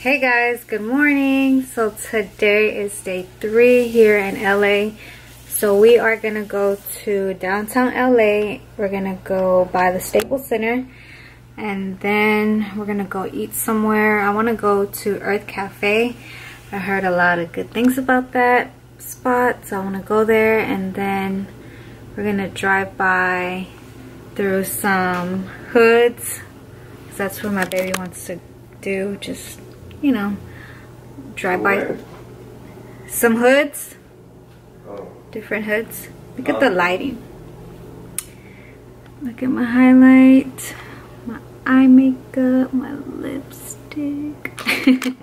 Hey guys, good morning. So today is day three here in LA. So we are gonna go to downtown LA. We're gonna go by the Staples Center and then we're gonna go eat somewhere. I wanna go to Urth Caffé. I heard a lot of good things about that spot, so I wanna go there and then we're gonna drive by through some hoods. because That's what my baby wants to do, just you know, drive by some hoods, Oh. different hoods. Look at oh. the lighting. Look at my highlight, my eye makeup, my lipstick.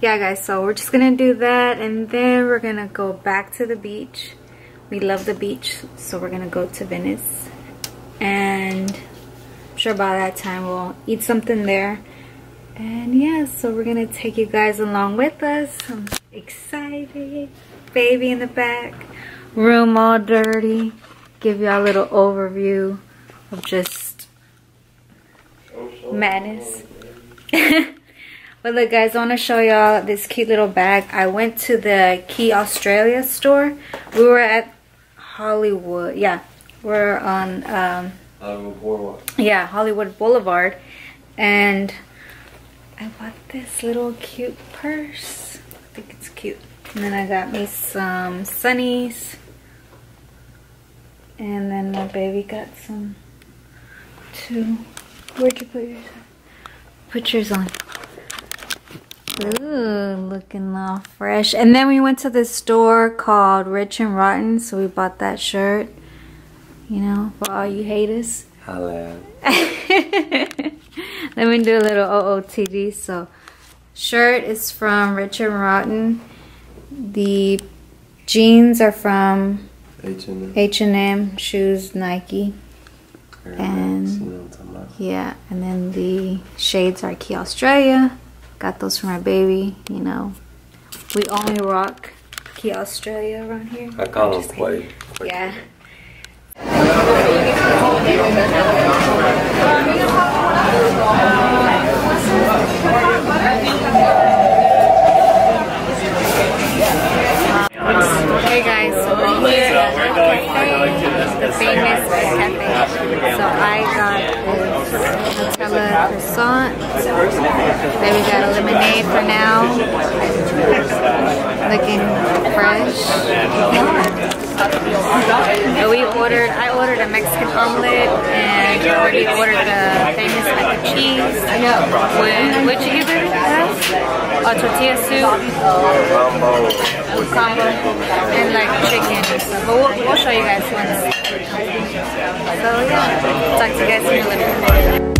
yeah, guys, so we're just gonna do that and then we're gonna go back to the beach. We love the beach, so we're gonna go to Venice. And I'm sure by that time we'll eat something there and yeah, so we're gonna take you guys along with us. I'm excited. Baby in the back, room all dirty. Give y'all a little overview of just madness. but look guys, I wanna show y'all this cute little bag. I went to the Quay Australia store. We were at Hollywood. Yeah, we're on um, Hollywood Boardwalk. yeah, Hollywood Boulevard. And I bought this little cute purse. I think it's cute. And then I got me some sunnies. And then my baby got some too. Where'd you put yours? Put yours on. Ooh, looking all fresh. And then we went to this store called Rich and Rotten, so we bought that shirt. You know, for all you haters. Holla. Let me do a little OOTD. So, shirt is from Richard Rotten. The jeans are from H&M. H&M. Shoes Nike. And- You know what I'm talking about? Yeah, and then the shades are Quay Australia. Got those for my baby. You know, we only rock Quay Australia around here. I call I'm him just kidding. Quay. Yeah. Hey guys, we're here at the famous cafe. So I got this Nutella croissant. Then we got a lemonade for now. Looking fresh. We ordered, I ordered a Mexican omelet and I already ordered the famous mac and cheese. With, what'd you give? A tortilla soup combo and like chicken. But we'll, we'll show you guys once. So yeah, talk to you guys in a little bit.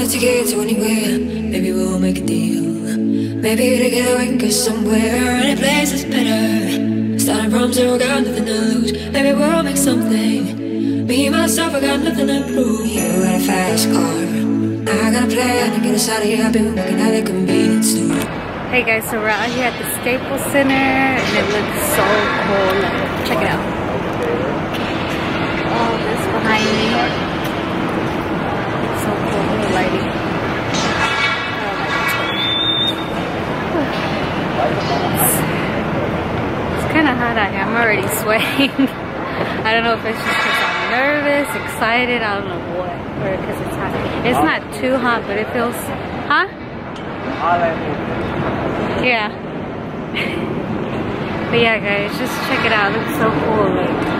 Wanted to get to anywhere. Maybe we'll make a deal. Maybe together we can go somewhere. Any place is better. Starting from zero, got nothing to lose. Maybe we'll make something. Me myself, I got nothing to prove. You got a fast car. I got a plan to get us out of here. I've been working at a convenience store. Hey guys, so we're out here at the Staples Center and it looks so cool. Like, check it out. All this behind me. So cool, the lighting. It's kind of hot out here. I'm I don't know if it's just because I'm nervous, excited, I don't know what, or because it's hot. It's not too hot, but it feels, huh? Yeah. but yeah, guys, just check it out. It looks so cool. Like,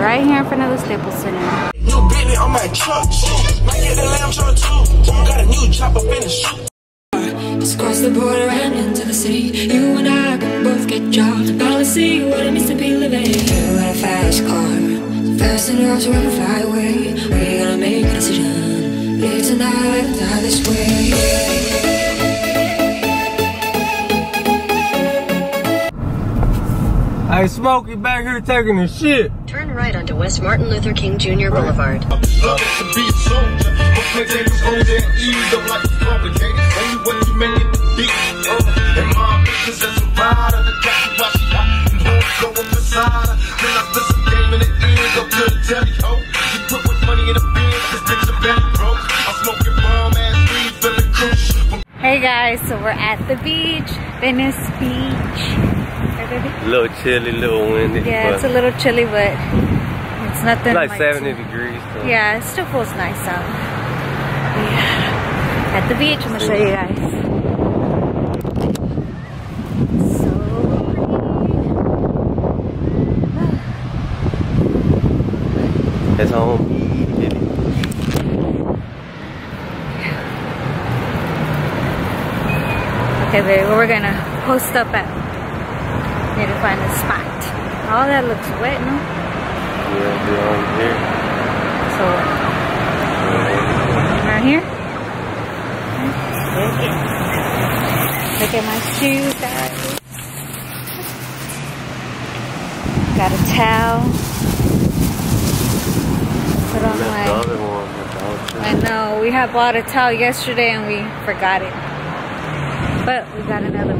right here in front of the Staples Center. New Bentley on my truck. Might get the lamb truck too. Got a new chopper finna shoot. Just cross the border and into the city. You and I can both get jobs. About to see what it means to be living. You got a fast car. So fast enough so we can fly away. We gotta make a decision. Live tonight, die this way. Hey, Smokey back here taking a shit. Turn right onto West Martin Luther King Jr. Boulevard. Love to be a soldier. But plenty of soldier and ease up like it's complicated. Only when you make it the beat. And my business as a rider. The jockey while she hot. And horns go up beside her. Then I spit some game in the ears up to the telly ho. You put with money in the bin. This bitch a belly broke. I'm smoking bomb ass weed. Feeling cruise. Hey guys, so we're at the beach, Venice Beach. Right, baby? A little chilly, a little windy. Yeah, it's a little chilly, but it's nothing like 70 too- degrees. So. Yeah, it still feels nice out. Yeah. At the beach, I'm gonna show you guys. It's home. Okay, baby, we're gonna post up at. Need to find a spot. Oh, that looks wet, no? Yeah, be on here. So, right here. Look at, look at my shoes, guys. Got a towel. Put on my. one. That's the whole I know we had bought a towel yesterday and we forgot it, but we got another one.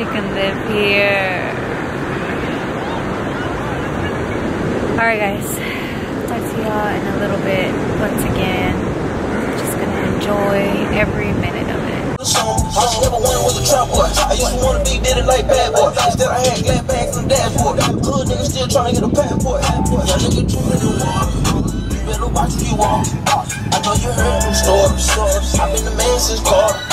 I could live here. Alright guys, talk to y'all in a little bit. Once again, just gonna enjoy every minute of it. You you. I know you heard them stories. I've been the man since Carter.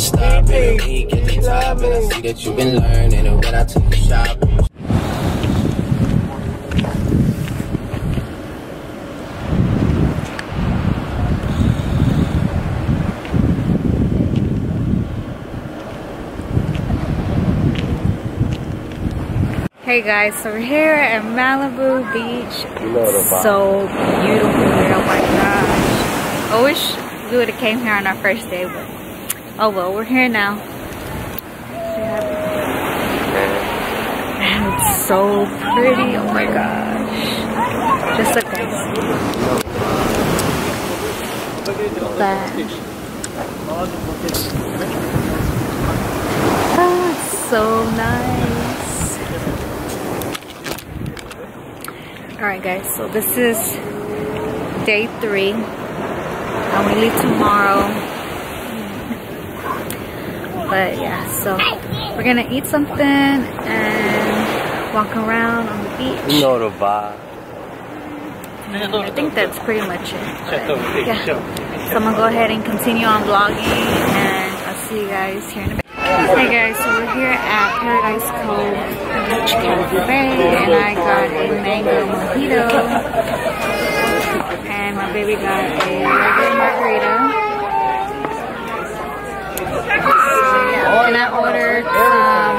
Don't know when to stop and when you get the top And I see that you've been learning and when I took you shopping Hey guys, so we're here at Malibu Beach. You know the It's so beautiful here. Oh my gosh. I wish we would have came here on our first day, but oh well, we're here now. It's so pretty. Oh my gosh. Just look at that. Oh, it's so nice. Alright guys, so this is day three. And we leave tomorrow. But yeah, so we're gonna eat something and walk around on the beach. You know the vibe. I think that's pretty much it. But, yeah. So I'm gonna go ahead and continue on vlogging and I'll see you guys here in a bit. Hey guys, so we're here at Paradise Cove Beach Cafe and I got a mango mojito and my baby got a regular margarita. And I ordered some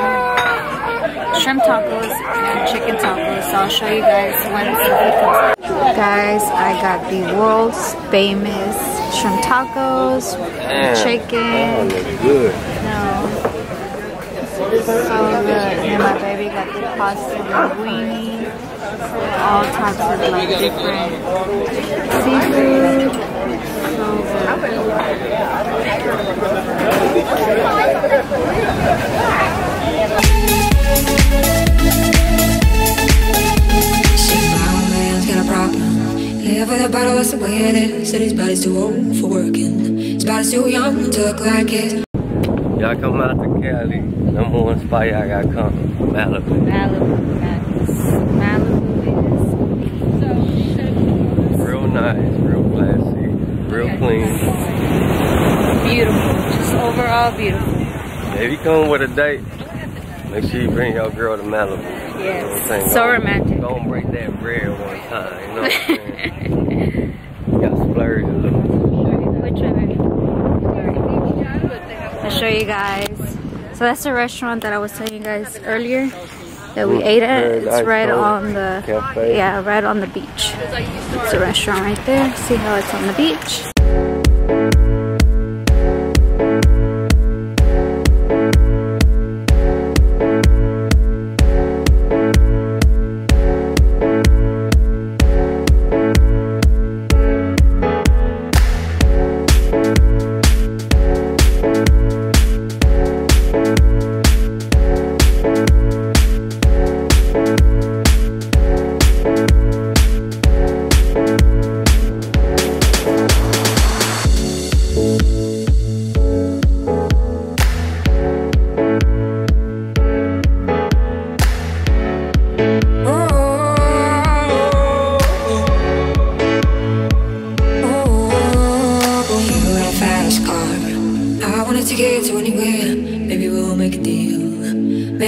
shrimp tacos and chicken tacos. So I'll show you guys when the food comes. Guys, I got the world's famous shrimp tacos, chicken. Oh, Good. No. So good. Got pasta linguine. All types of like different seafood. So my old man's got a problem. Live with a bottle, that's the way it is. Said his body's too old for working. His body's too young to look like it. Y'all come out to Cali. Number one spot y'all got come. Malibu. Malibu, guys. Malibu Real nice, real classy, real clean. beautiful. Just overall beautiful. If you come with a date, make sure you bring your girl to Malibu. You know what I'm Yes. So Go- romantic. Go and break that bread one time. You know what I'm saying? you got splurge a little. Which one? Show you guys. So that's the restaurant that I was telling you guys earlier that we ate at. It's right on the Cafe. yeah, right on the beach. It's a restaurant right there. See how it's on the beach.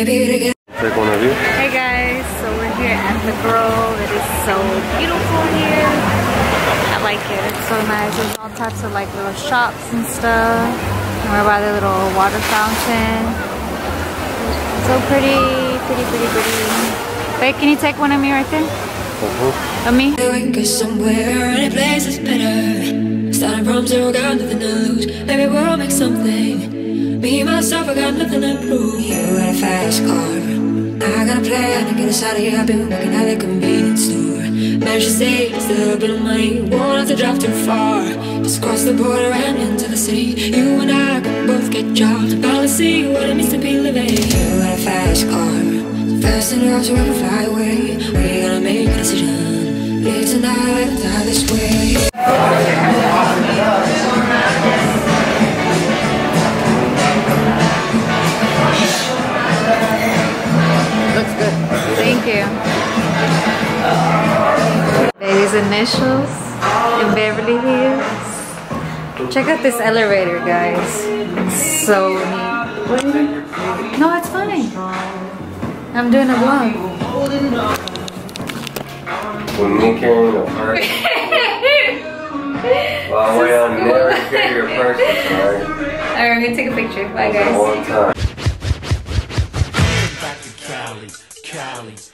Take one of you. Hey guys, so we're here at the Grove. It is so beautiful here. I like it. It's so nice. There's all types of like little shops and stuff. And we're by the little water fountain. So pretty, pretty, pretty, pretty. Wait, can you take one of me right there? Uh-huh. Of me? We can go somewhere, any place is better. Starting from zero, got nothing to lose. Maybe we'll make something. Myself, I got nothing to prove. You got a fast car. I got a plan to get us out of here. I've been working at the convenience store. Managed to save a little bit of money. Won't have to drive too far. Just cross the border and into the city. You and I can both get jobs. To see what it means to be living. You got a fast car. Fast enough so we can fly away. We gotta make a decision. Live tonight, die this way. Thank you. Baby's initials in Beverly Hills. Check out this elevator, guys. It's so neat. What is it? No, it's funny. I'm doing a vlog. With me carrying a purse. Well, way on never carry your purse, alright? Alright, I'm gonna take a picture. Bye, guys. One time. back to Cali, Cali.